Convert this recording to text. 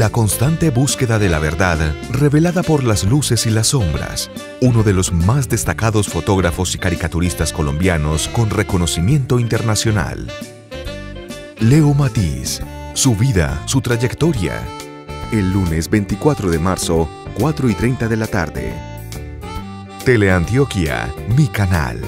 La constante búsqueda de la verdad, revelada por las luces y las sombras. Uno de los más destacados fotógrafos y caricaturistas colombianos con reconocimiento internacional. Leo Matiz. Su vida, su trayectoria. El lunes 24 de marzo, 4 y 30 de la tarde. Teleantioquia, mi canal.